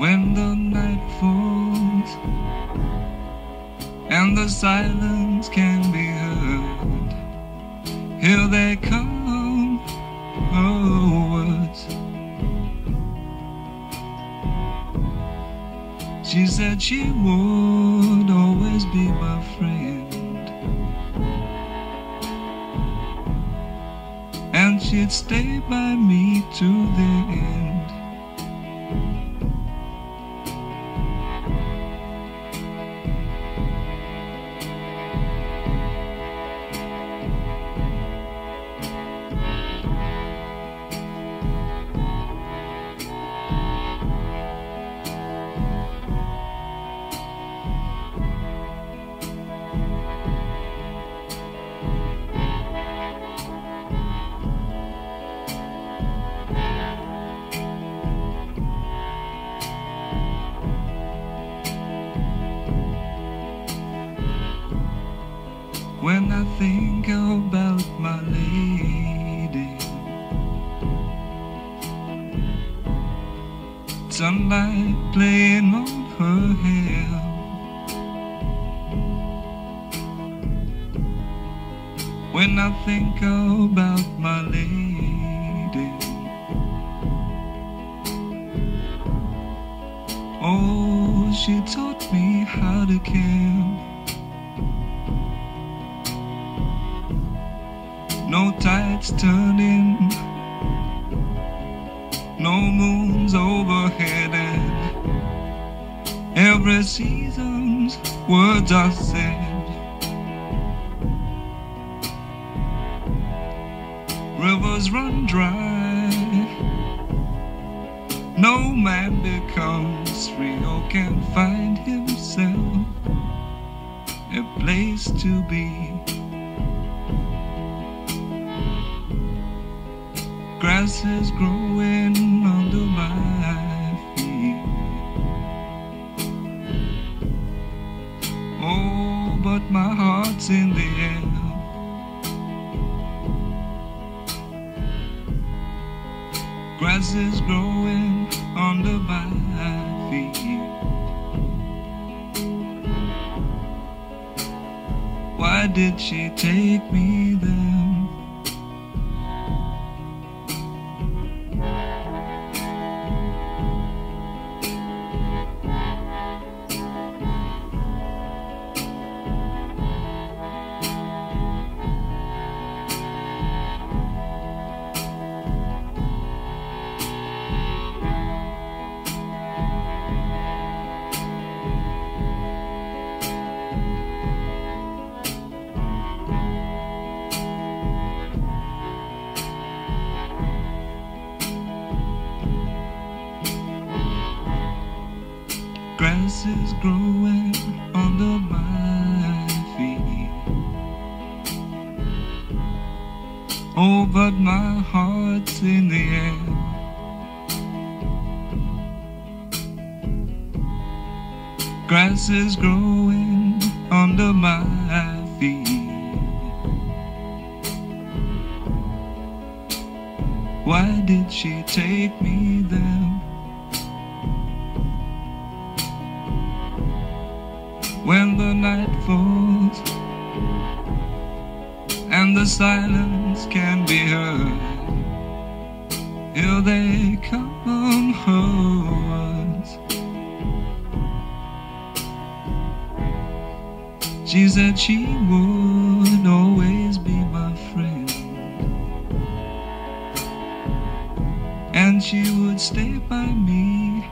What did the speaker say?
When the night falls and the silence can be heard, here they come. Said she would always be my friend. And she'd stay by me to the end. When I think about my lady. Sunlight playing on her hair. When I think about my lady. Oh, she taught me how to care. No tides turning, no moons overhead, and every season's words are said. Rivers run dry, no man becomes free or can find himself a place to be. Grass is growing under my feet. Oh, but my heart's in the air. Grass is growing under my feet. Why did she take me there? Is growing under my feet. Oh, but my heart's in the air. Grass is growing under my feet. Why did she take me there? When the night falls and the silence can be heard. Here they come, words. She said she would always be my friend, and she would stay by me